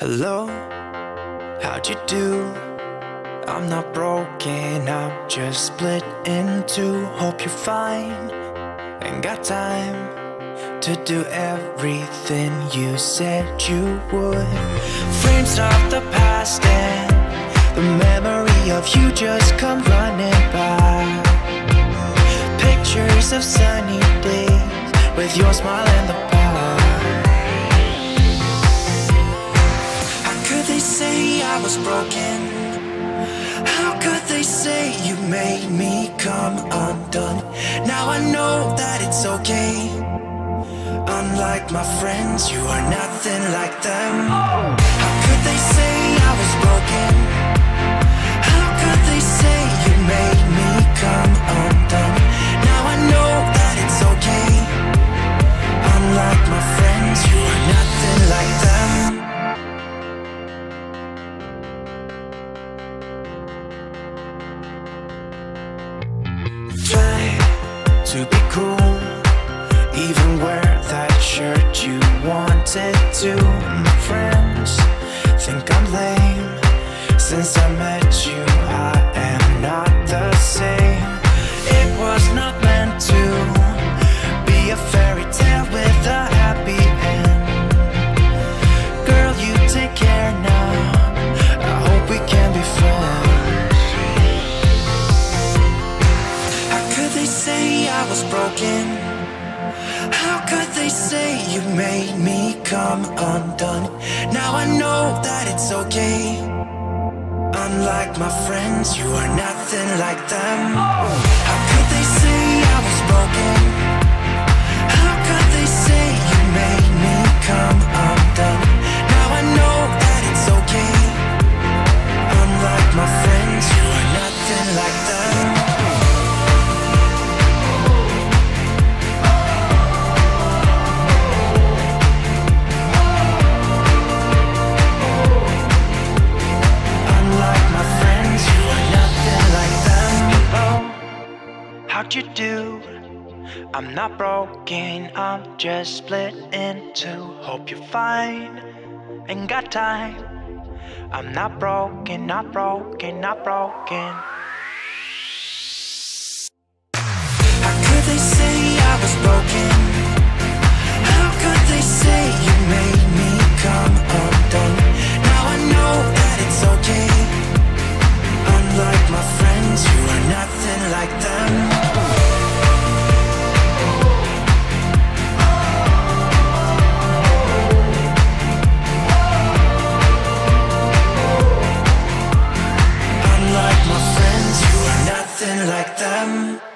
Hello, how'd you do? I'm not broken, I'm just split in two. Hope you're fine. Ain't got time to do everything you said you would. Frames of the past and the memory of you just come running by. Pictures of sunny days with your smile and the Was broken? How could they say you made me come undone? Now I know that it's okay. Unlike my friends, you are nothing like them. How could they say I was broken? That shirt you wanted to. My friends think I'm lame. Since I met you, say you made me come undone? Now I know that it's okay. Unlike my friends, you are nothing like them. Oh. How how'd you do? I'm not broken, I'm just split in two. Hope you're fine, ain't got time. I'm not broken, not broken, not broken. How could they say I was broken? Nothing like them.